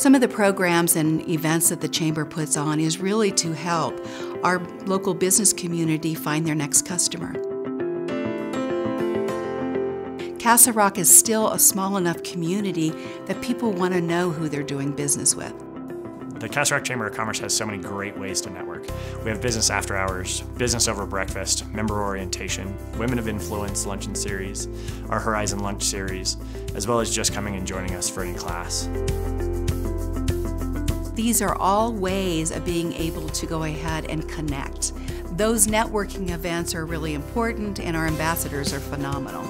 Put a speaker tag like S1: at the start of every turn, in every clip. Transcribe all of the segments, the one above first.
S1: Some of the programs and events that the Chamber puts on is really to help our local business community find their next customer. Castle Rock is still a small enough community that people want to know who they're doing business with.
S2: The Castle Rock Chamber of Commerce has so many great ways to network. We have business after hours, business over breakfast, member orientation, women of influence luncheon series, our Horizon lunch series, as well as just coming and joining us for any class.
S1: These are all ways of being able to go ahead and connect. Those networking events are really important and our ambassadors are phenomenal.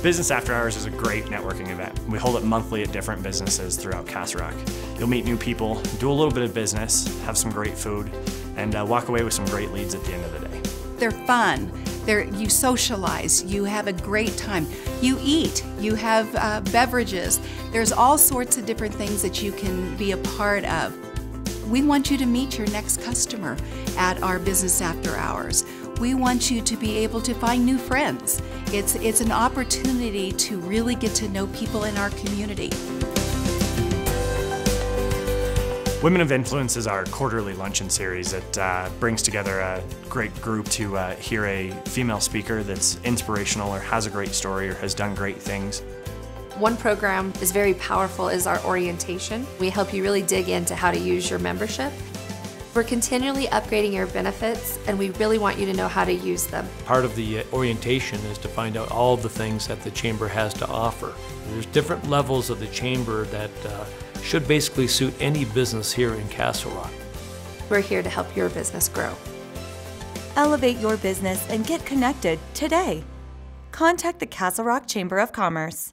S2: Business After Hours is a great networking event. We hold it monthly at different businesses throughout Castle Rock. You'll meet new people, do a little bit of business, have some great food, and uh, walk away with some great leads at the end of the day.
S1: They're fun. They're, you socialize, you have a great time. You eat, you have uh, beverages. There's all sorts of different things that you can be a part of. We want you to meet your next customer at our Business After Hours. We want you to be able to find new friends. It's, it's an opportunity to really get to know people in our community.
S2: Women of Influence is our quarterly luncheon series that uh, brings together a great group to uh, hear a female speaker that's inspirational or has a great story or has done great things.
S3: One program is very powerful is our orientation. We help you really dig into how to use your membership we're continually upgrading your benefits and we really want you to know how to use them.
S4: Part of the uh, orientation is to find out all the things that the Chamber has to offer. There's different levels of the Chamber that uh, should basically suit any business here in Castle Rock.
S3: We're here to help your business grow.
S5: Elevate your business and get connected today. Contact the Castle Rock Chamber of Commerce.